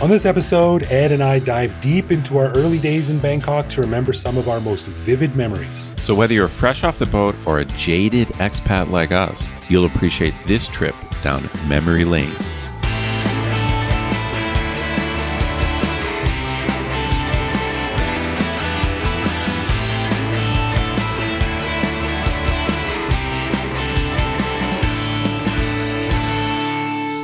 On this episode, Ed and I dive deep into our early days in Bangkok to remember some of our most vivid memories. So, whether you're fresh off the boat or a jaded expat like us, you'll appreciate this trip down memory lane.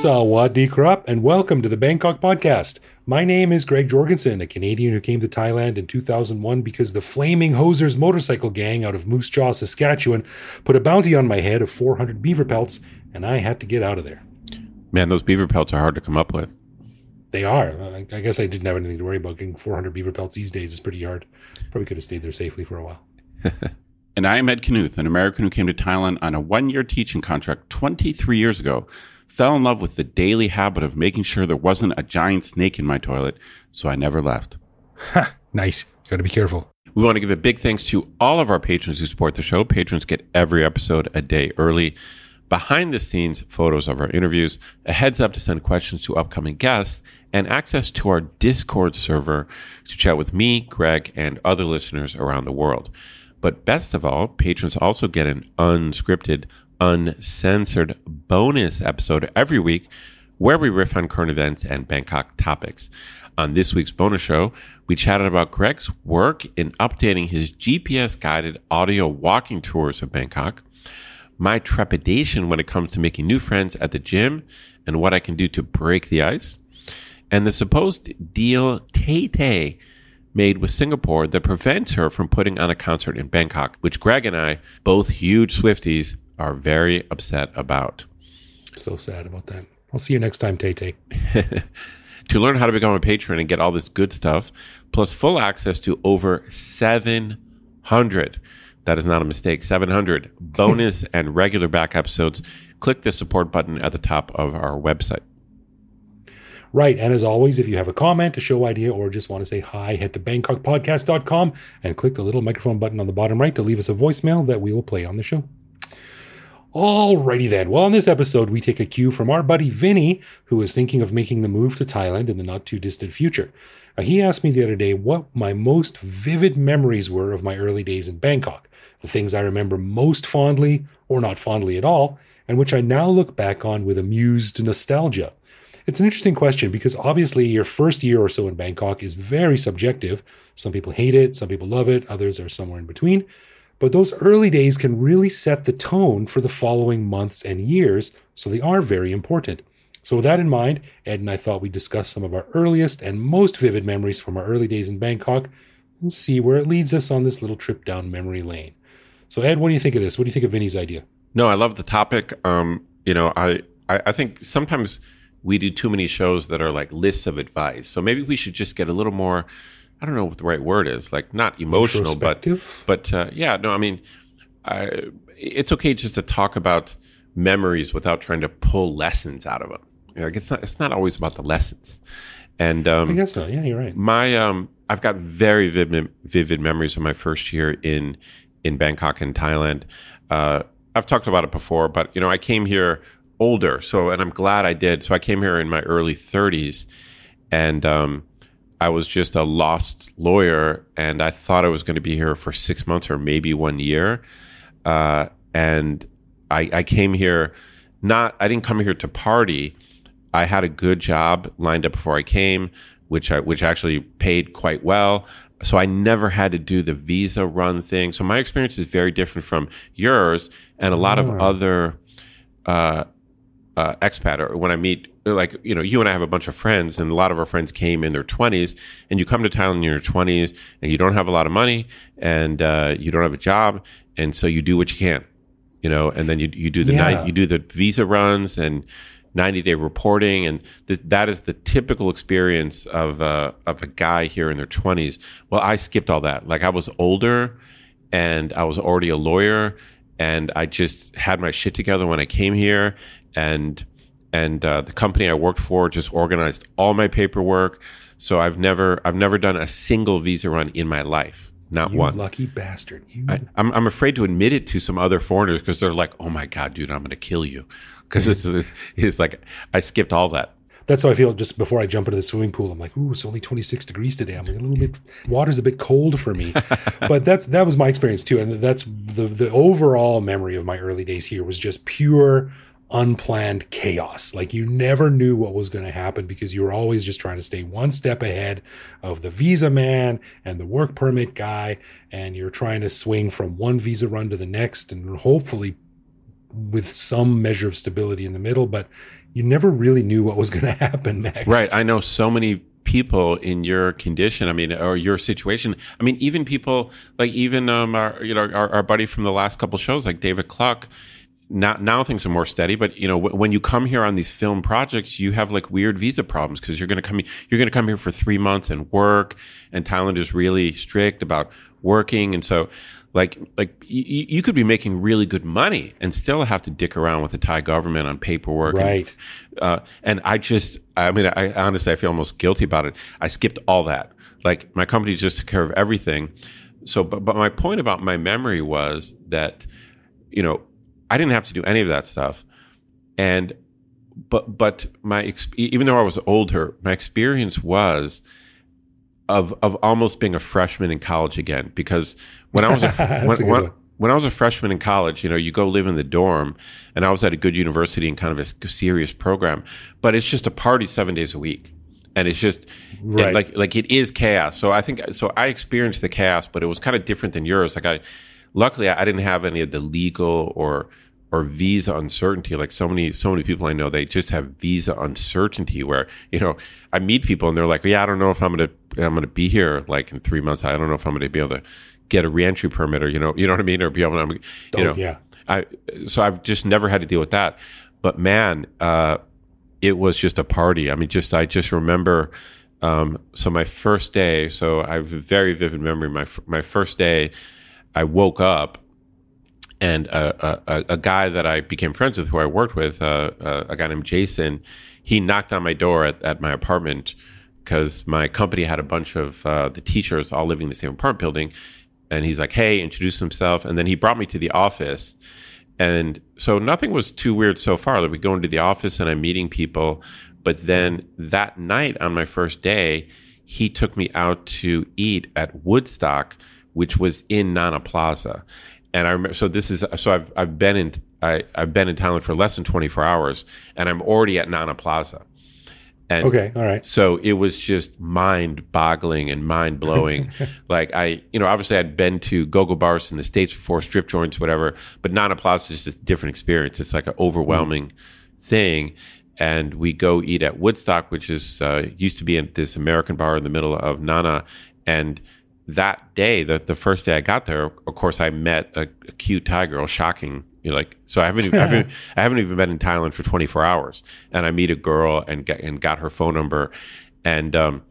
Sawadee Krap, and welcome to the Bangkok Podcast. My name is Greg Jorgensen, a Canadian who came to Thailand in 2001 because the Flaming Hosers motorcycle gang out of Moose Jaw, Saskatchewan, put a bounty on my head of 400 beaver pelts, and I had to get out of there. Man, those beaver pelts are hard to come up with. They are. I I guess I didn't have anything to worry about. Getting 400 beaver pelts these days is pretty hard. Probably could have stayed there safely for a while. And I am Ed Knuth, an American who came to Thailand on a one year teaching contract 23 years ago. Fell in love with the daily habit of making sure there wasn't a giant snake in my toilet, so I never left. Ha! Nice. Got to be careful. We want to give a big thanks to all of our patrons who support the show. Patrons get every episode a day early. Behind the scenes photos of our interviews, a heads up to send questions to upcoming guests, and access to our Discord server to chat with me, Greg, and other listeners around the world. But best of all, patrons also get an unscripted, uncensored bonus episode every week where we riff on current events and Bangkok topics. On this week's bonus show, we chatted about Greg's work in updating his GPS guided audio walking tours of Bangkok, my trepidation when it comes to making new friends at the gym and what I can do to break the ice, and the supposed deal Tay Tay made with Singapore that prevents her from putting on a concert in Bangkok, which Greg and I, both huge Swifties, are very upset about. So sad about that. I'll see you next time, Tay Tay. to learn how to become a patron and get all this good stuff, plus full access to over 700, that is not a mistake, 700 bonus and regular back episodes, click the support button at the top of our website. Right. And as always, if you have a comment, a show idea, or just want to say hi, head to bangkokpodcast.com and click the little microphone button on the bottom right to leave us a voicemail that we will play on the show. Alrighty then. Well, in this episode, we take a cue from our buddy Vinny, who is thinking of making the move to Thailand in the not too distant future. Uh, he asked me the other day what my most vivid memories were of my early days in Bangkok, the things I remember most fondly, or not fondly at all, and which I now look back on with amused nostalgia. It's an interesting question because obviously your first year or so in Bangkok is very subjective. Some people hate it, some people love it, others are somewhere in between. But those early days can really set the tone for the following months and years, so they are very important. So, with that in mind, Ed and I thought we'd discuss some of our earliest and most vivid memories from our early days in Bangkok and see where it leads us on this little trip down memory lane. So, Ed, what do you think of this? What do you think of Vinny's idea? No, I love the topic. Um, you know, I, I, I think sometimes we do too many shows that are like lists of advice. So maybe we should just get a little more. I don't know what the right word is. Like not emotional, but but uh, yeah. No, I mean, I, it's okay just to talk about memories without trying to pull lessons out of them. Like it's not. It's not always about the lessons. And um, I guess so. Yeah, you're right. my um I've got very vivid vivid memories of my first year in in Bangkok in Thailand. Uh, I've talked about it before, but you know I came here older, so and I'm glad I did. So I came here in my early 30s, and um, I was just a lost lawyer, and I thought I was going to be here for six months or maybe one year, uh, and I, I came here not I didn't come here to party. I had a good job lined up before I came, which I, which actually paid quite well. So I never had to do the visa run thing. So my experience is very different from yours and a lot of Oh. other uh, uh, expat. Or when I meet, like you know, you and I have a bunch of friends, and a lot of our friends came in their twenties. And you come to town in your twenties, and you don't have a lot of money, and uh, you don't have a job, and so you do what you can you know, and then you you do the Yeah. night you do the visa runs and 90 day reporting, and th- that is the typical experience of uh, of a guy here in their 20s. Well, I skipped all that. Like I was older, and I was already a lawyer, and I just had my shit together when I came here, and and uh, the company I worked for just organized all my paperwork. So I've never I've never done a single visa run in my life. not You one. lucky bastard. You I, I'm, I'm afraid to admit it to some other foreigners because they're like, "Oh my god, dude, I'm going to kill you," because it's, it's it's like I skipped all that. That's how I feel just before I jump into the swimming pool. I'm like, ooh, it's only 26 degrees today. I'm like a little bit, water's a bit cold for me. but that's that was my experience too. And that's the the overall memory of my early days here was just pure unplanned chaos. Like you never knew what was going to happen because you were always just trying to stay one step ahead of the visa man and the work permit guy. And you're trying to swing from one visa run to the next and hopefully with some measure of stability in the middle. But you never really knew what was going to happen next. Right. I know so many people in your condition. I mean, or your situation. I mean, even people like even um our you know our, our buddy from the last couple shows like David Cluck. Now, now things are more steady, but you know w- when you come here on these film projects, you have like weird visa problems because you're going to come you're going to come here for three months and work, and Thailand is really strict about working, and so like like y- you could be making really good money and still have to dick around with the Thai government on paperwork, and Right. uh, and I just, I mean, I honestly, I feel almost guilty about it. I skipped all that. Like my company just took care of everything. So, but, but my point about my memory was that, you know, I didn't have to do any of that stuff. And, but, but my, even though I was older, my experience was of, of almost being a freshman in college again. Because when I was a, when, a when- when I was a freshman in college, you know, you go live in the dorm, and I was at a good university and kind of a serious program, but it's just a party seven days a week, and it's just Right. like like it is chaos. So I think so. I experienced the chaos, but it was kind of different than yours. Like I, luckily, I didn't have any of the legal or or visa uncertainty. Like so many so many people I know, they just have visa uncertainty. Where you know, I meet people and they're like, "Yeah, I don't know if I'm gonna I'm gonna be here like in three months. I don't know if I'm gonna be able to." Get a reentry permit, or you know, you know what I mean, or be able to, you Oh, know, yeah. I so I've just never had to deal with that. But man, uh, it was just a party. I mean, just I just remember. Um, so my first day. So I have a very vivid memory. My my first day, I woke up, and a, a, a guy that I became friends with, who I worked with, uh, uh, a guy named Jason, he knocked on my door at, at my apartment because my company had a bunch of uh, the teachers all living in the same apartment building. And he's like, hey, introduce himself. And then he brought me to the office. And so nothing was too weird so far. Like we go into the office and I'm meeting people. But then that night on my first day, he took me out to eat at Woodstock, which was in Nana Plaza. And I remember, so this is, so I've, I've been in, I, I've been in Thailand for less than 24 hours and I'm already at Nana Plaza. And Okay. All right. so it was just mind boggling and mind blowing. like I, you know, obviously I'd been to go-go bars in the States before, strip joints, whatever, but Nana Plaza is just a different experience. It's like an overwhelming thing. And we go eat at Woodstock, which is, uh, used to be in this American bar in the middle of Nana. And that day, the, the first day I got there, of course, I met a, a cute Thai girl, shocking. You're like, so I haven't, even, I haven't, I haven't even been in Thailand for 24 hours, and I meet a girl and get, and got her phone number, and um,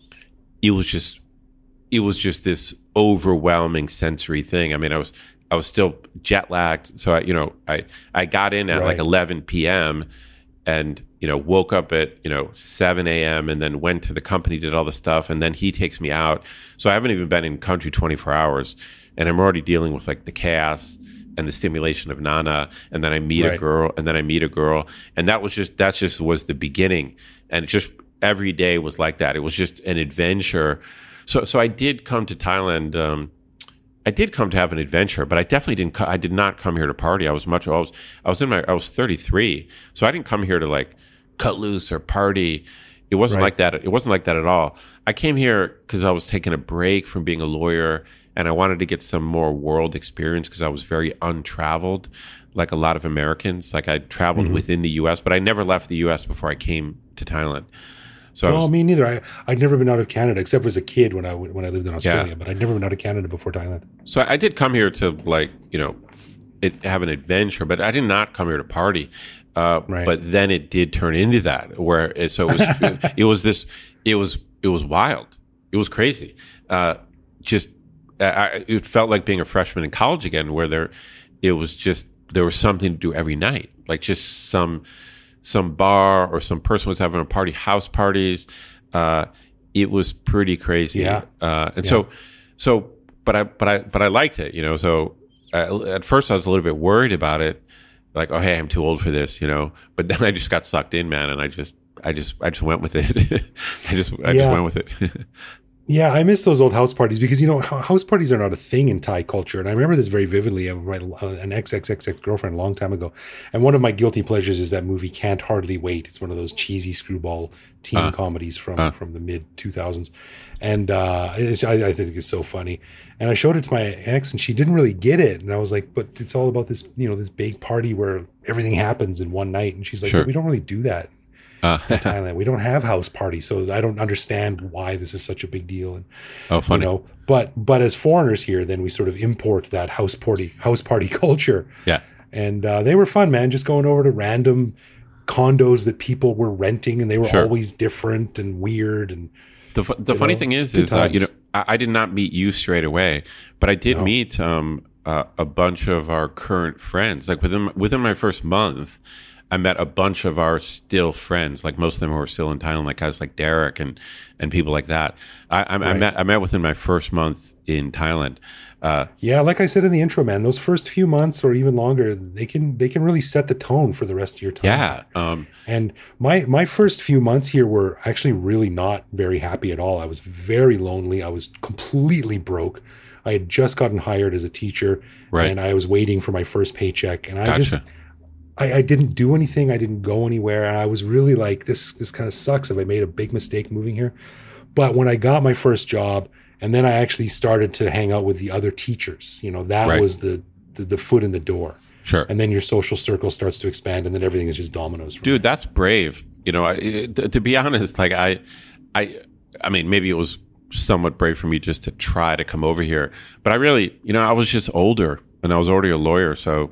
it was just, it was just this overwhelming sensory thing. I mean, I was, I was still jet lagged, so I, you know, I, I got in at like 11 p.m. and you know woke up at you know 7 a.m. and then went to the company, did all the stuff, and then he takes me out. So I haven't even been in country 24 hours, and I'm already dealing with like the chaos and the stimulation of Nana, and then I meet a girl, and then I meet a girl, and that was just that just was the beginning, and it just every day was like that. It was just an adventure. So so I did come to Thailand. Um, I did come to have an adventure, but I definitely didn't. I did not come here to party. I was much. I was. I was in my. I was 33, so I didn't come here to like cut loose or party. It wasn't Right. like that. It wasn't like that at all. I came here because I was taking a break from being a lawyer, and I wanted to get some more world experience because I was very untraveled, like a lot of Americans. Like I traveled mm-hmm. within the U.S., but I never left the U.S. before I came to Thailand. So I Oh, was, me neither. I I'd never been out of Canada except as a kid when I w- when I lived in Australia, Yeah. but I'd never been out of Canada before Thailand. So I did come here to like you know, it, have an adventure, but I did not come here to party. Uh, Right. But then it did turn into that, where it, so it was it was this it was it was wild, it was crazy. Uh, just I- it felt like being a freshman in college again, where there it was just there was something to do every night, like just some some bar or some person was having a party, house parties. Uh, it was pretty crazy. Yeah. Uh, and so, so but I but I but I liked it, you know. So at first I was a little bit worried about it, like oh hey I'm too old for this, you know. But then I just got sucked in, man, and I just I just I just went with it. I just I Yeah. just went with it. Yeah, I miss those old house parties because you know house parties are not a thing in Thai culture, and I remember this very vividly. My uh, an ex ex ex ex girlfriend a long time ago, and one of my guilty pleasures is that movie Can't Hardly Wait. It's one of those cheesy screwball teen Uh, comedies from uh. from the mid two thousands, and uh, it's, I, I think it's so funny. And I showed it to my ex, and she didn't really get it, and I was like, "But it's all about this, you know, this big party where everything happens in one night." And she's like, Sure. "We don't really do that." Uh, in Thailand. We don't have house parties, so I don't understand why this is such a big deal. And oh, funny. you know but but as foreigners here then we sort of import that house party house party culture Yeah. and uh, they were fun man just going over to random condos that people were renting and they were Sure. always different and weird and The, the funny know, thing is, is uh, you know. I, I did not meet you straight away, but I did No. meet um, uh, a bunch of our current friends. Like within within my first month, I met a bunch of our still friends. Like most of them who are still in Thailand, like guys like Derek and and people like that. I, I, I met I met within my first month in Thailand. Uh, yeah like i said in the intro man those first few months or even longer they can they can really set the tone for the rest of your time yeah, um, And my my first few months here were actually really not very happy at all. I was very lonely. I was completely broke. I had just gotten hired as a teacher, Right. and I was waiting for my first paycheck. And I Gotcha. just I, I didn't do anything. I didn't go anywhere, and I was really like, this this kind of sucks. If I made a big mistake moving here, but when I got my first job, and then I actually started to hang out with the other teachers, you know, that Right. was the, the the foot in the door. sure. And then your social circle starts to expand, and then everything is just dominoes. Dude that's brave you know I, it- to be honest like i i i mean maybe it was somewhat brave for me just to try to come over here but i really you know i was just older and i was already a lawyer so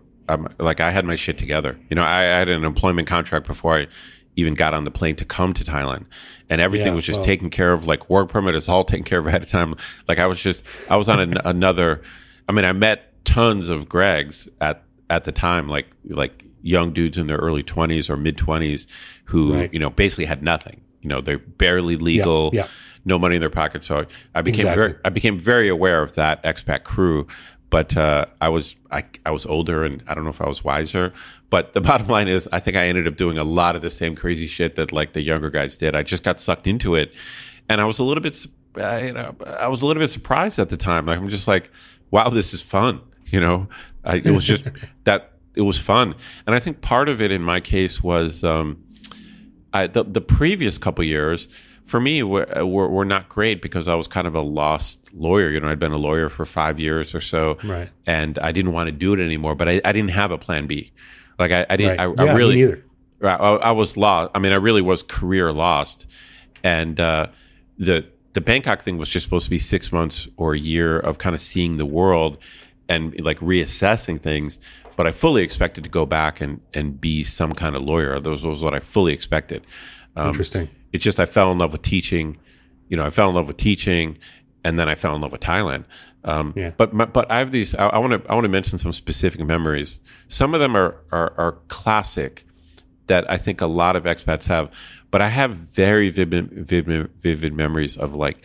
like i had my shit together you know I, I had an employment contract before i even got on the plane to come to thailand and everything Yeah, was just well- taken care of like work permit all taken care of ahead of time like i was just i was on an, another i mean i met tons of gregs at at the time like like young dudes in their early 20s or mid 20s who Right. you know basically had nothing you know they're barely legal yeah. no money in their pocket so i became Exactly. very i became very aware of that expat crew but uh, I was I, I was older and I don't know if I was wiser. But the bottom line is, I think I ended up doing a lot of the same crazy shit that like the younger guys did. I just got sucked into it, and I was a little bit, uh, you know, I was a little bit surprised at the time. Like I'm just like, wow, this is fun. You know, I, it was just that it was fun, and I think part of it in my case was um, I, the the previous couple years for me were, were were not great because I was kind of a lost lawyer. You know, I'd been a lawyer for five years or so, Right. and I didn't want to do it anymore. But I, I didn't have a plan B. Like I, I didn't. Right. I, yeah, I really. me neither. Right, I, I was lost. I mean, I really was career lost, and uh, the the Bangkok thing was just supposed to be six months or a year of kind of seeing the world and like reassessing things. But I fully expected to go back and and be some kind of lawyer. That was, was what I fully expected. Um, Interesting. It's just I fell in love with teaching. You know, I fell in love with teaching, and then I fell in love with Thailand. Um, Yeah. But my, but I have these. I want to I want to mention some specific memories. Some of them are, are are classic that I think a lot of expats have. But I have very vivid vivid, vivid memories of like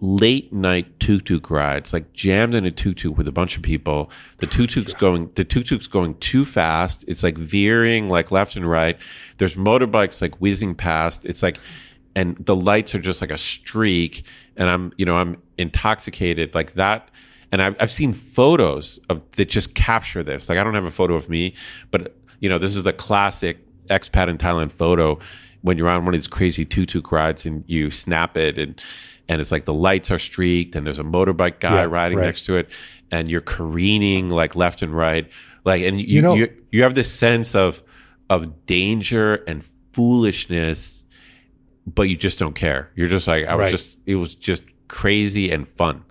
late night tuk tuk rides, like jammed in a tuk with a bunch of people. The tuk tuk's going, the tuk tuk's going too fast. It's like veering like left and right. There's motorbikes like whizzing past. It's like, and the lights are just like a streak. And I'm, you know, I'm intoxicated like that. And I've, I've seen photos of that just capture this. Like I don't have a photo of me, but you know, this is the classic expat in Thailand photo when you're on one of these crazy tuk-tuk rides and you snap it and and it's like the lights are streaked and there's a motorbike guy Yeah, riding right. next to it and you're careening like left and right like and you You know- you, you have this sense of of danger and foolishness but you just don't care you're just like I was Right. just it was just crazy and fun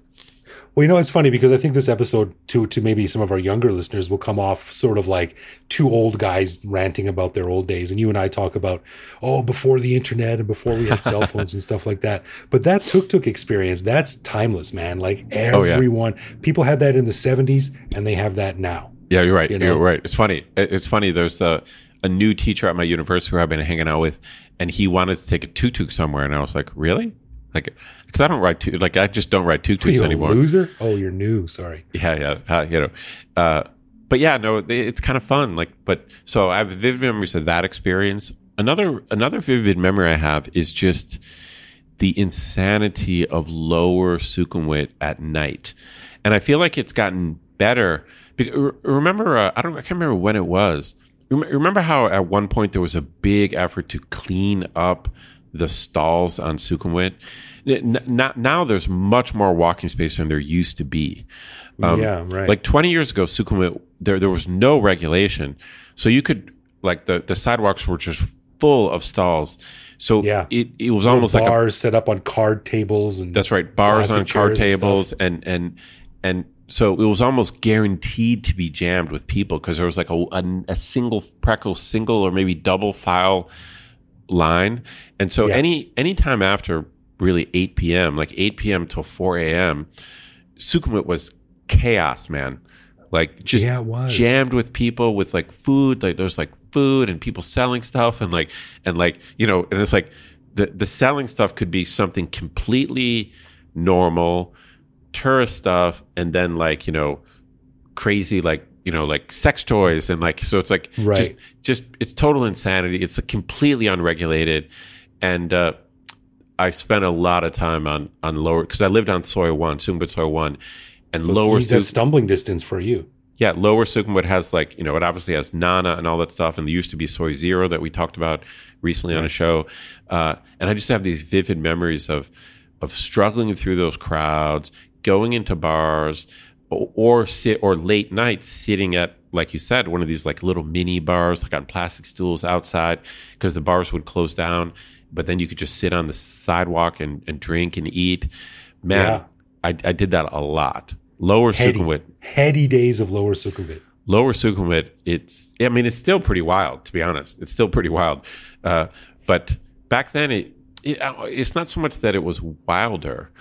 Well, you know, it's funny because I think this episode to to maybe some of our younger listeners will come off sort of like two old guys ranting about their old days, and you and I talk about oh before the internet and before we had cell phones and stuff like that. But that tuk tuk experience, that's timeless, man. Like Oh, yeah. everyone, people had that in the '70s, and they have that now. Yeah, you're right. You know? are right. It's funny. It's funny. There's a, a new teacher at my university who I've been hanging out with, and he wanted to take a tuk tuk somewhere, and I was like, "Really? Like, because I don't ride tuk like I just don't ride tuk Are tuks you a anymore. loser? Oh, you're new. Sorry. Yeah, yeah, uh, you know. Uh, but yeah, no, it's kind of fun. Like, but so I have vivid memories of that experience. Another another vivid memory I have is just the insanity of lower Sukhumvit at night, and I feel like it's gotten better. Remember, uh, I don't, I can't remember when it was. Remember how at one point there was a big effort to clean up the stalls on Sukhumvit. Now there's much more walking space than there used to be. Um, yeah, right. Like 20 years ago, Sukhumvit, there there was no regulation, so you could like the the sidewalks were just full of stalls. So Yeah. it, it was almost like bars set up on card tables and that's right. Bars on card chairs and tables and and and so it was almost guaranteed to be jammed with people because there was like a, a, a single practical single or maybe double file line. And so Yeah. any any time after really 8 p.m., like 8 p.m. till 4 a.m., Sukhumvit was chaos, man. Like just Yeah, it was. jammed with people with like food. Like there's like food and people selling stuff and like and like you know and it's like the the selling stuff could be something completely normal, tourist stuff, and then like you know crazy like you know like sex toys and like so it's like Right. just it's total insanity. It's completely unregulated, and uh, I spent a lot of time on on lower because I lived on Soi One, Sukhumvit Soi One, and So lower that's Sukh- stumbling distance for you. yeah, lower Sukhumvit has like, you know, it obviously has Nana and all that stuff. And there used to be Soi Zero that we talked about recently on a show. Uh, and I just have these vivid memories of, of struggling through those crowds, going into bars or, or sit or late nights sitting at, like you said, one of these like little mini bars, like on plastic stools outside because the bars would close down. But then you could just sit on the sidewalk and, and drink and eat. Man, Yeah. I, I did that a lot. Lower Heady, Sukhumvit heady days of lower Sukhumvit. lower Sukhumvit, it's I mean it's still pretty wild to be honest. It's still pretty wild, uh, but back then it, it uh, it's not so much that it was wilder,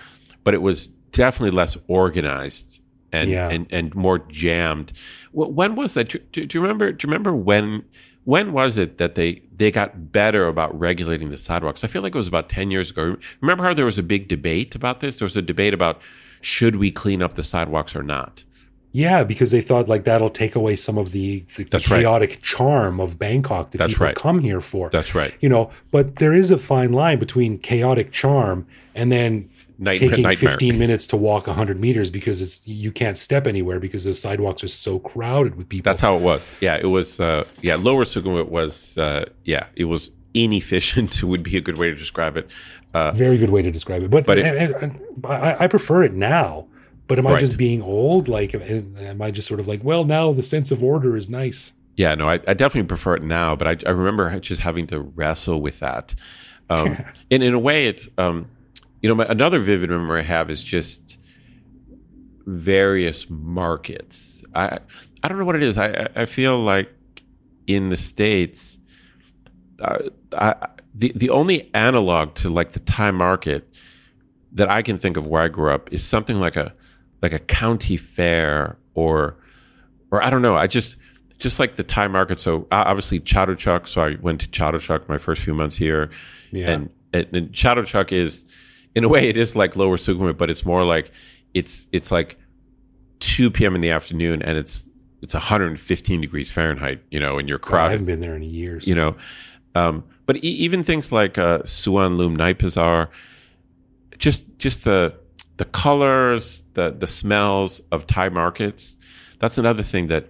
but it was definitely less organized and Yeah. and, and more jammed. When was that? Do, do, do you remember? Do you remember when? When was it that they they got better about regulating the sidewalks? I feel like it was about ten years ago. Remember how there was a big debate about this? There was a debate about should we clean up the sidewalks or not. Yeah, because they thought like that'll take away some of the, the, the That's right. chaotic charm of Bangkok that That's people right. come here for. That's right. You know, but there is a fine line between chaotic charm and then Night- taking nightmare. 15 minutes to walk 100 meters because it's you can't step anywhere because the sidewalks are so crowded with people. That's how it was. Yeah, it was. Uh, yeah, lower Sukhumvit was. Uh, yeah, it was inefficient. would be a good way to describe it. Uh, very good way to describe it. But, But it- and- I, I prefer it now. But am I just being old? Like, am I just sort of like, well, now the sense of order is nice. yeah, no, I, I definitely prefer it now. But I, I remember just having to wrestle with that. Um, and in a way, it's um, you know my, another vivid memory I have is just various markets. I I don't know what it is. I I- I feel like in the states, uh, I, the the only analog to like the Thai market that I can think of where I grew up is something like a like a county fair or or I don't know. I just just like the Thai market. So obviously Chatuchak. So I went to Chatuchak my first few months here, Yeah. and and, and Chatuchak is in a way it is like Lower Sukhumvit, but it's more like it's it's like 2 p.m. in the afternoon and it's it's 115 degrees Fahrenheit, you know, and you're crowded. I haven't been there in years. you know. Um, but e- even things like uh, Suan Lum Night Bazaar, just just the the colors, the the smells of Thai markets. That's another thing that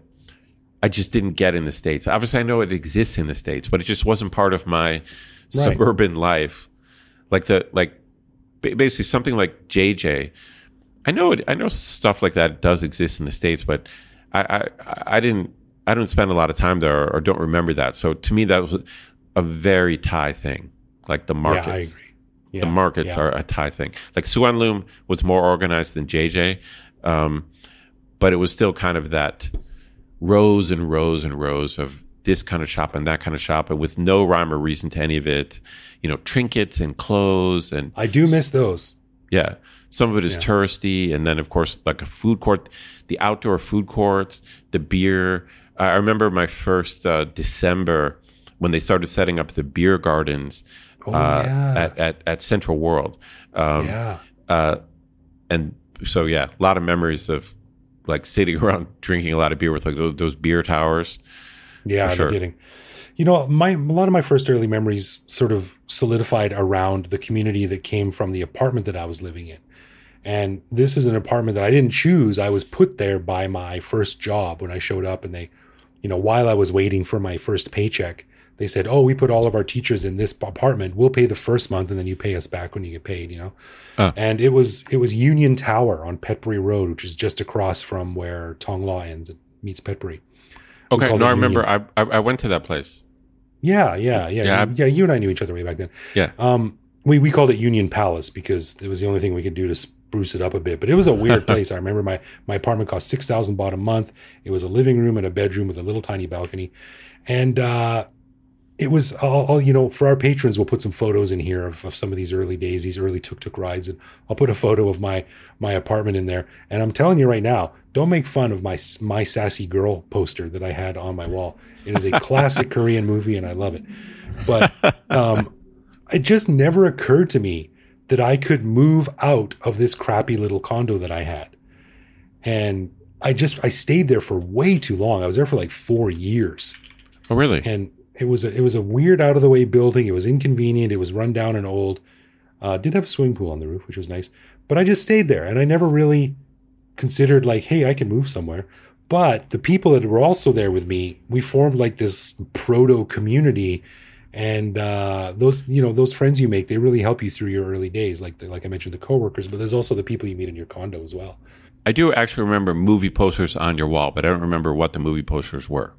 I just didn't get in the states. Obviously, I know it exists in the states, but it just wasn't part of my suburban life. Like the like basically something like JJ. I know it. I know stuff like that does exist in the states, but I I, I didn't I didn't spend a lot of time there or don't remember that. So to me, that was a very Thai thing. Like the markets, Yeah, I agree. Yeah, the markets yeah. are a Thai thing. Like Suan Lum was more organized than JJ, um, but it was still kind of that rows and rows and rows of this kind of shop and that kind of shop, and with no rhyme or reason to any of it. You know, trinkets and clothes and I do miss those. yeah. Some of it is Yeah. touristy, and then of course like a food court, the outdoor food courts, the beer. I remember my first uh, December when they started setting up the beer gardens. Oh, uh, yeah. at, at at Central World. Um, yeah. uh, and so yeah, a lot of memories of like sitting around drinking a lot of beer with like those, those beer towers. Yeah, sure. no kidding. You know, my a lot of my first early memories sort of solidified around the community that came from the apartment that I was living in. And this is an apartment that I didn't choose. I was put there by my first job when I showed up and they, you know, while I was waiting for my first paycheck, they said, "Oh, we put all of our teachers in this apartment. We'll pay the first month and then you pay us back when you get paid," you know. Oh. And it was it was Union Tower on Petbury Road, which is just across from where Thong Lo ends. It meets Petbury. Okay, no, I remember. I, I I went to that place. Yeah, yeah, yeah, Yeah. You, yeah. You and I knew each other way back then. Yeah. Um, we we called it Union Palace because it was the only thing we could do to spruce it up a bit. But it was a weird place. I remember my my apartment cost six thousand baht a month. It was a living room and a bedroom with a little tiny balcony, and uh, it was all, all you know. For our patrons, we'll put some photos in here of, of some of these early days, these early tuk tuk rides, and I'll put a photo of my my apartment in there. And I'm telling you right now, don't make fun of my my sassy girl poster that I had on my wall. It is a classic Korean movie, and I love it. But um, it just never occurred to me that I could move out of this crappy little condo that I had. And I just I stayed there for way too long. I was there for like 4 years. Oh, really? And it was a, it was a weird out of the way building. It was inconvenient, it was run down and old. Uh did have a swimming pool on the roof, which was nice. But I just stayed there and I never really considered like, hey, I can move somewhere. But the people that were also there with me, we formed like this proto community and uh, those you know those friends you make they really help you through your early days like the, like i mentioned the coworkers but there's also the people you meet in your condo as well I do actually remember movie posters on your wall, but I don't remember what the movie posters were.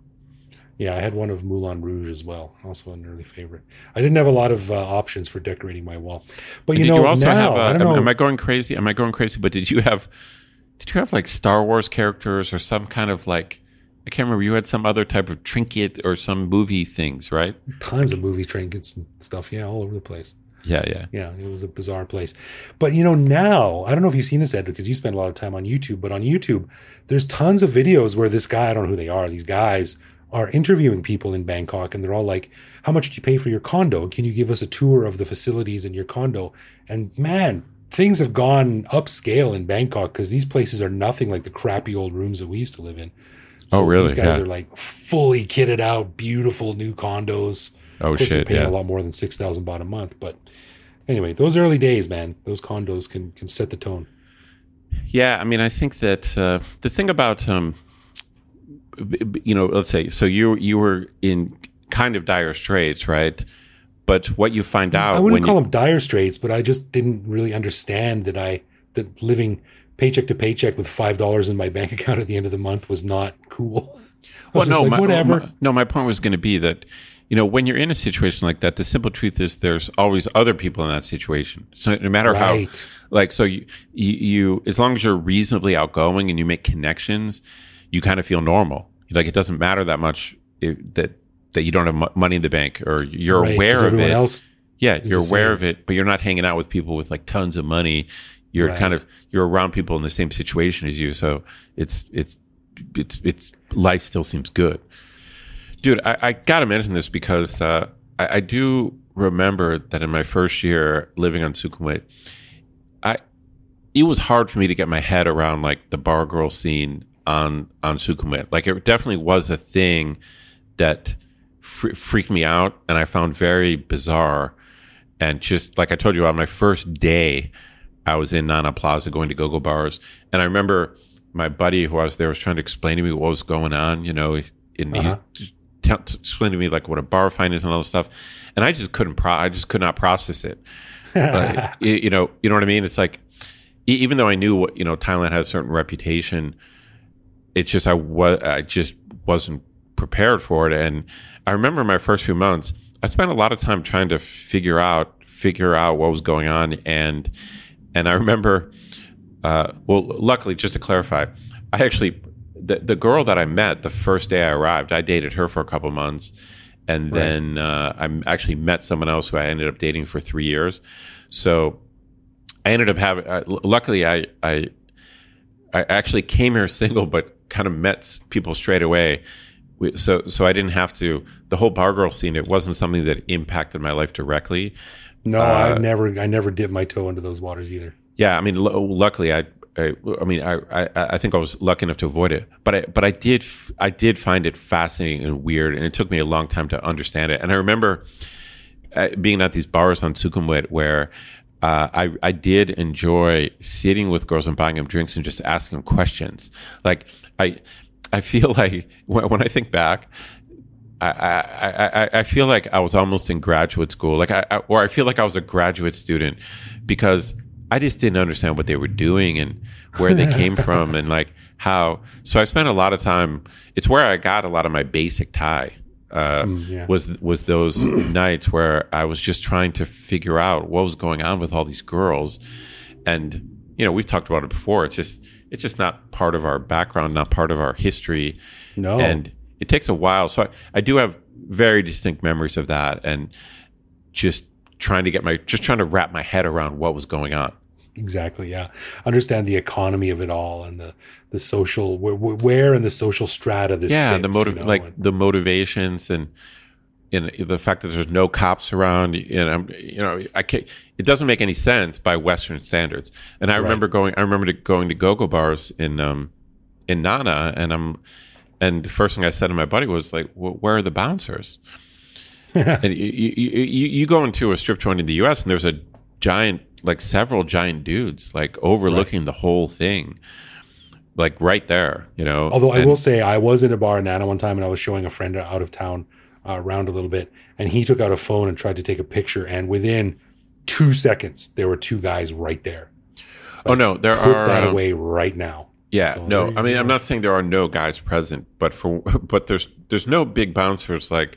yeah i had one of moulin rouge as well also an early favorite i didn't have a lot of uh, options for decorating my wall but you did know you also now, have? I Uh, don't am, know. am I going crazy? Am I going crazy? But did you have? Did you have like Star Wars characters or some kind of like? I can't remember. You had some other type of trinket or some movie things, right? tons of movie trinkets and stuff yeah all over the place Yeah, yeah. Yeah, it was a bizarre place. But you know, now I don't know if you've seen this, Ed, because you spend a lot of time on YouTube. But on YouTube, there's tons of videos where this guy, I don't know who they are, these guys are interviewing people in Bangkok, and they're all like, "How much did you pay for your condo? Can you give us a tour of the facilities in your condo?" And man, things have gone upscale in Bangkok because these places are nothing like the crappy old rooms that we used to live in. Oh, really? These guys Yeah. are like fully kitted out, beautiful new condos. Oh Of course, they're shit! paying Yeah. a lot more than six thousand baht a month. But anyway, those early days, man, those condos can can set the tone. Yeah, I mean, I think that uh, the thing about, um, you know, let's say, so you you were in kind of dire straits, right? But what you find out I wouldn't call you, them dire straits, but I just didn't really understand that I that living paycheck to paycheck with five dollars in my bank account at the end of the month was not cool. Well, no, like, my, whatever. my- no, my point was going to be that, you know, when you're in a situation like that, the simple truth is there's always other people in that situation. So no matter how like so you, you you as long as you're reasonably outgoing and you make connections you kind of feel normal like it doesn't matter that much it, that that you don't have money in the bank or you're Right, aware of it else. yeah you're aware of it but you're not hanging out with people with like tons of money you're Right. kind of you're around people in the same situation as you so it's it's it's it's life still seems good dude i, I gotta mention this because uh, I, I do remember that in my first year living on sukhumvit i it was hard for me to get my head around like the bar girl scene on on sukhumvit like it definitely was a thing that fr- freaked me out and i found very bizarre. And just like i told you on my first day i was in nana plaza going to go-go bars. And i remember my buddy who i was there was trying to explain to me what was going on you know and Uh-huh. he's t- t- explaining to me like what a bar fine is and all this stuff. And i just couldn't pro i just could not process it. Like, you, you know you know what i mean? It's like e- even though i knew what you know thailand had a certain reputation it's just i was i just wasn't prepared for it. And i remember my first few months i spent a lot of time trying to figure out figure out what was going on. And and i remember uh, well luckily just to clarify i actually the, the girl that i met the first day i arrived i dated her for a couple months. And Right. then uh, i actually met someone else who i ended up dating for three years. So i ended up having uh, luckily i i i actually came here single but kind of met people straight away we, so so I didn't have to the whole bar girl scene. It wasn't something that impacted my life directly. No, uh, I never I never dipped my toe into those waters either. Yeah, I mean, l- luckily I. I, I mean, I, I, I think I was lucky enough to avoid it, but I, but I did, I did find it fascinating and weird, and it took me a long time to understand it. And I remember uh, being at these bars on Sukhumvit where uh, I, I did enjoy sitting with girls and buying them drinks and just asking them questions. Like I, I feel like when, when I think back, I, I, I, I feel like I was almost in graduate school, like I, I, or I feel like I was a graduate student because I just didn't understand what they were doing and where they came from and like how. So I spent a lot of time. It's where I got a lot of my basic Thai. Uh, mm, yeah. Was was those nights where I was just trying to figure out what was going on with all these girls, and you know we've talked about it before. It's just it's just not part of our background, not part of our history. No. And it takes a while. So I, I do have very distinct memories of that and just trying to get my just trying to wrap my head around what was going on. Exactly. Yeah. Understand the economy of it all and the the social where, where in the social strata this. Yeah, fits, the motive you know, like and, the motivations and in the fact that there's no cops around, and I'm, you know, I can't. It doesn't make any sense by Western standards. And I right. remember going. I remember going to go-go bars in um, in Nana, and I'm, and the first thing I said to my buddy was like, "Where are the bouncers?" and you, you, you, you go into a strip joint in the U.S. and there's a giant, like several giant dudes, like overlooking right. the whole thing like right there, you know. Although I will say, I was in a bar in Nana one time, and I was showing a friend out of town around a little bit, and he took out a phone and tried to take a picture, and within two seconds, there were two guys right there. Like, oh no, there put are that um, away right now. Yeah, so no, I mean, go. I'm not saying there are no guys present, but for but there's there's no big bouncers like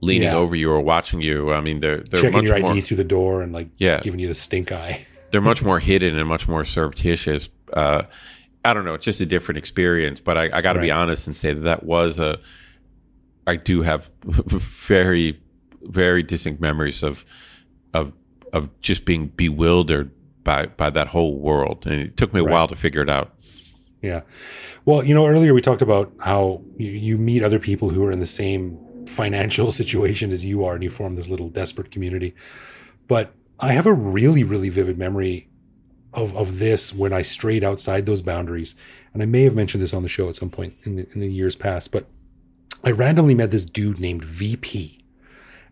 leaning yeah. over you or watching you. I mean, they're they're checking your ID more, through the door and like yeah. giving you the stink eye. they're much more hidden and much more surreptitious. Uh, I don't know. It's just a different experience, but I, I got to right. be honest and say that that was a I do have very, very distinct memories of, of, of just being bewildered by by that whole world, and it took me a right. while to figure it out. Yeah, well, you know, earlier we talked about how you, you meet other people who are in the same financial situation as you are, and you form this little desperate community. But I have a really, really vivid memory of of this when I strayed outside those boundaries, and I may have mentioned this on the show at some point in the, in the years past, but I randomly met this dude named VP.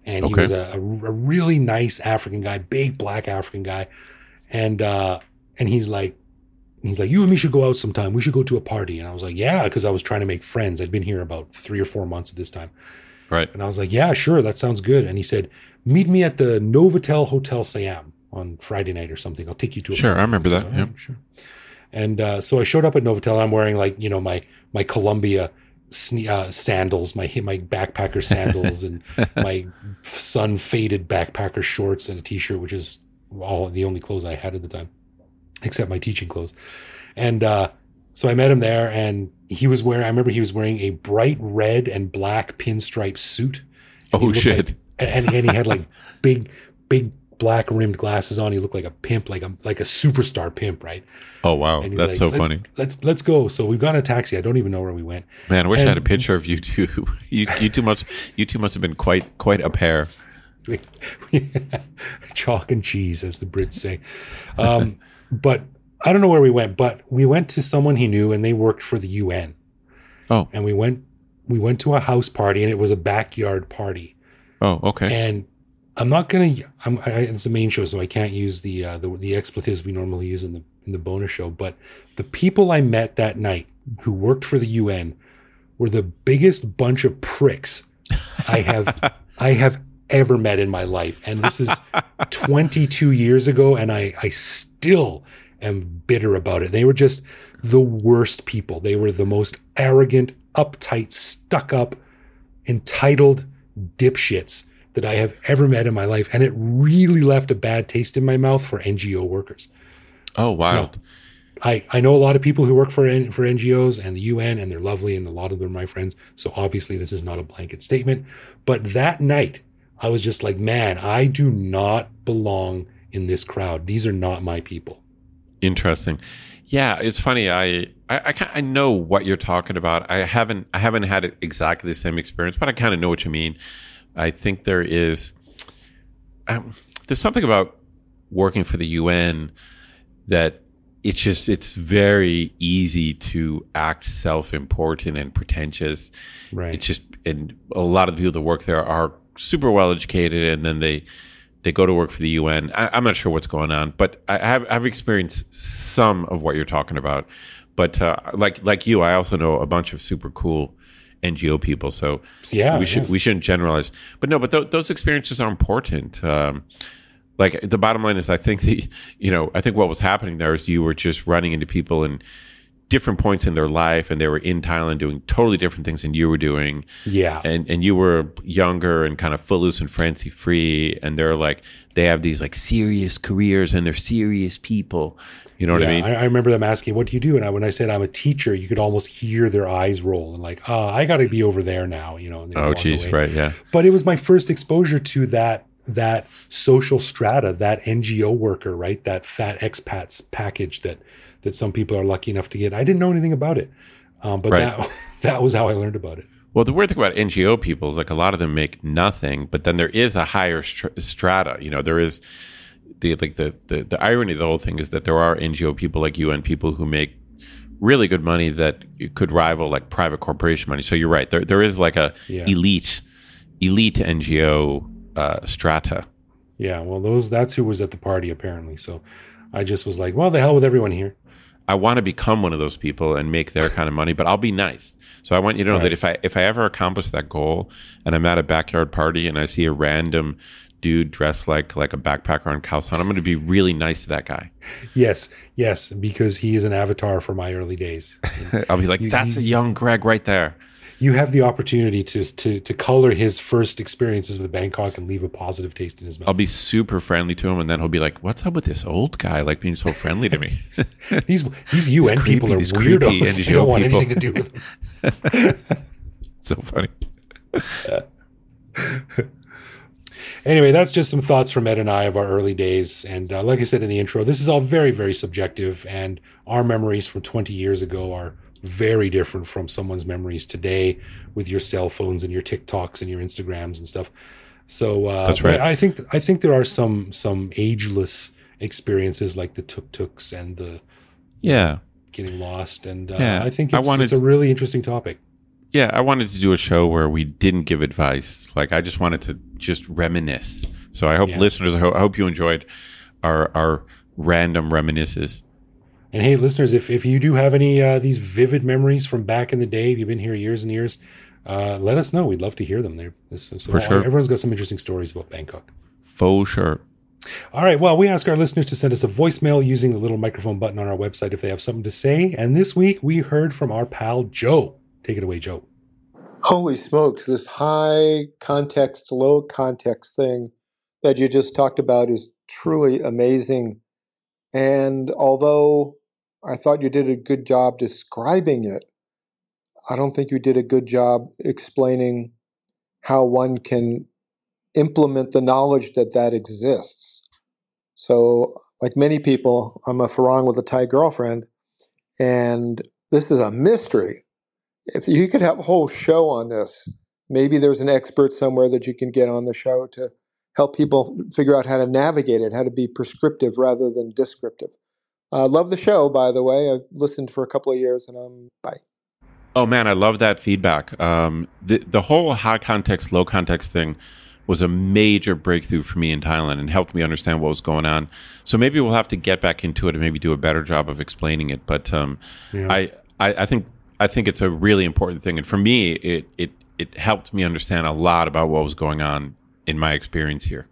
And he okay. was a, a, really nice African guy, big black African guy. And uh, and he's like, he's like, you and me should go out sometime. We should go to a party. And I was like, yeah, because I was trying to make friends. I'd been here about three or four months at this time. Right. And I was like, yeah, sure, that sounds good. And he said, meet me at the Novotel Hotel Siam on Friday night or something. I'll take you to a Sure, party. I remember so, that. Yeah, sure. And uh, so I showed up at Novotel. I'm wearing like, you know, my my Columbia uh, sandals, my my backpacker sandals, and my sun faded backpacker shorts and a t-shirt, which is all the only clothes I had at the time, except my teaching clothes. And uh, so I met him there, and he was wearing. I remember he was wearing a bright red and black pinstripe suit. Oh shit! Like, and, and he had like big, big black rimmed glasses on. He looked like a pimp, like a like a superstar pimp, right? Oh wow, that's like, so let's, funny. Let's let's go. So we've got a taxi. I don't even know where we went. Man, I wish and, I had a picture of you two. you you two must you two must have been quite quite a pair. Chalk and cheese, as the Brits say. Um, but I don't know where we went, but we went to someone he knew, and they worked for the UN. Oh, and we went we went to a house party, and it was a backyard party. Oh, okay. And I'm not gonna. I'm, I, it's the main show, so I can't use the, uh, the the expletives we normally use in the in the bonus show. But the people I met that night who worked for the UN were the biggest bunch of pricks I have I have ever met in my life, and this is 22 years ago, and I I still am bitter about it. They were just the worst people. They were the most arrogant, uptight, stuck up, entitled dipshits that I have ever met in my life. And it really left a bad taste in my mouth for NGO workers. Oh, wild. Now, I, I know a lot of people who work for for NGOs and the UN, and they're lovely, and a lot of them are my friends. So obviously, this is not a blanket statement. But that night, I was just like, man, I do not belong in this crowd. These are not my people. Interesting. Yeah, it's funny. I I, I, I know what you're talking about. I haven't I haven't had exactly the same experience, but I kind of know what you mean. I think there is um, there's something about working for the UN that it's just it's very easy to act self-important and pretentious. Right. It's just and a lot of the people that work there are super well educated, and then they they go to work for the UN. I, am not sure what's going on, but I have I've experienced some of what you're talking about. But uh, like like you, I also know a bunch of super cool NGO people. So yeah, we should yeah. we shouldn't generalize. But no, but th- those experiences are important. Um, like the bottom line is, I think the you know I think what was happening there is you were just running into people in different points in their life, and they were in Thailand doing totally different things than you were doing. Yeah. and and you were younger and kind of footloose and fancy free, and they're like they have these like serious careers and they're serious people. You know what yeah, I mean? I, I remember them asking, "What do you do?" And I, when I said I'm a teacher, you could almost hear their eyes roll and like, "Oh, I got to be over there now," you know. And oh, away. right, yeah. But it was my first exposure to that that social strata, that NGO worker, right? That fat expats package that that some people are lucky enough to get. I didn't know anything about it, um, but Right. that that was how I learned about it. Well, the weird thing about NGO people is like a lot of them make nothing, but then there is a higher str- strata. You know, there is the like the, the the irony of the whole thing is that there are NGO people like you and people who make really good money that could rival like private corporation money. So you're right. There there is like a Yeah. elite elite NGO uh, strata. Yeah, well, those that's who was at the party apparently. So I just was like, well, the hell with everyone here. I want to become one of those people and make their kind of money, but I'll be nice. So I want you to know Right. that if I if I ever accomplish that goal and I'm at a backyard party and I see a random dude dressed like like a backpacker on Khaosan, I'm going to be really nice to that guy. Yes, yes, because he is an avatar for my early days. I'll be like, You- "That's a young Greg right there." You have the opportunity to to to color his first experiences with Bangkok and leave a positive taste in his mouth. I'll be super friendly to him, and then he'll be like, "What's up with this old guy? Like being so friendly to me." these these UN creepy, people are these creepy weirdos. I NGO don't want people. anything to do with them. so funny. Anyway, that's just some thoughts from Ed and I of our early days. And uh, like I said in the intro, this is all very, very subjective, and our memories from 20 years ago are very different from someone's memories today with your cell phones and your TikToks and your Instagrams and stuff. So uh, That's right. I I think I think there are some some ageless experiences like the tuk tuks and the Yeah, getting lost, and uh, Yeah, I think I it's, wanted it's a really interesting topic. yeah. I wanted to do a show where we didn't give advice. Like I just wanted to just reminisce. So I hope Yeah. listeners, I ho- I hope you enjoyed our our random reminiscences. And hey, listeners, if, if you do have any uh, these vivid memories from back in the day, if you've been here years and years, uh, let us know. We'd love to hear them. There, so, so For sure. Everyone's got some interesting stories about Bangkok. For sure. All right. Well, we ask our listeners to send us a voicemail using the little microphone button on our website if they have something to say. And this week we heard from our pal Joe. Take it away, Joe. Holy smokes, this high context, low context thing that you just talked about is truly amazing. And although I thought you did a good job describing it, I don't think you did a good job explaining how one can implement the knowledge that that exists. So, like many people, I'm a Farang with a Thai girlfriend, and this is a mystery if you could have a whole show on this, maybe there's an expert somewhere that you can get on the show to help people figure out how to navigate it, how to be prescriptive rather than descriptive. Uh, love the show, by the way. I've listened for a couple of years, and I'm bye. Oh man, I love that feedback. Um, the the whole high context, low context thing was a major breakthrough for me in Thailand and helped me understand what was going on. So maybe we'll have to get back into it and maybe do a better job of explaining it. But um, Yeah. I, I I think I think it's a really important thing, and for me, it it it helped me understand a lot about what was going on in my experience here.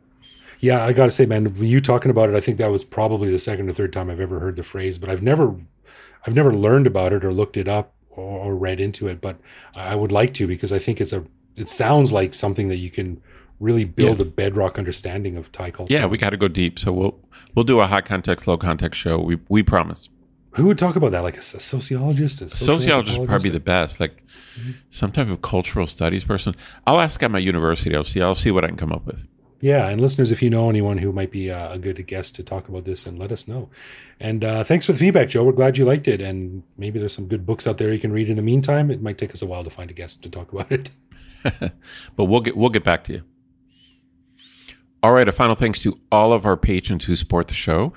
Yeah, I got to say, man, you talking about it, I think that was probably the second or third time I've ever heard the phrase, but I've never, I've never learned about it or looked it up or, or read into it. But I would like to because I think it's a, it sounds like something that you can really build Yeah. a bedrock understanding of Thai culture. Yeah, we got to go deep. So we'll we'll do a high context, low context show. We we promise. Who would talk about that? Like a sociologist? A Sociologist would probably be the best, like Mm-hmm. some type of cultural studies person. I'll ask at my university. I'll see. I'll see what I can come up with. Yeah, and listeners, if you know anyone who might be uh, a good guest to talk about this, and let us know. And uh, thanks for the feedback, Joe. We're glad you liked it, and maybe there's some good books out there you can read in the meantime. It might take us a while to find a guest to talk about it. but we'll get we'll get back to you. All right, a final thanks to all of our patrons who support the show.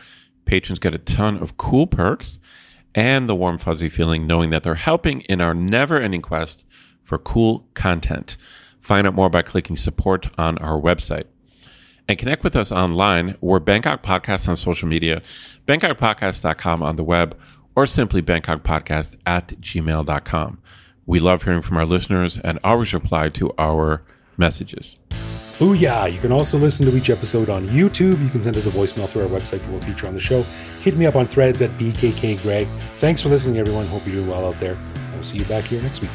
Patrons get a ton of cool perks and the warm fuzzy feeling knowing that they're helping in our never-ending quest for cool content. Find out more by clicking support on our website. And connect with us online. We're Bangkok Podcast on social media, bangkokpodcast.com on the web, or simply bangkokpodcast at gmail.com. We love hearing from our listeners and always reply to our messages. Booyah! You can also listen to each episode on YouTube. You can send us a voicemail through our website that we'll feature on the show. Hit me up on threads at BKKGreg. Thanks for listening, everyone. Hope you're doing well out there. And we'll see you back here next week.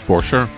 For sure.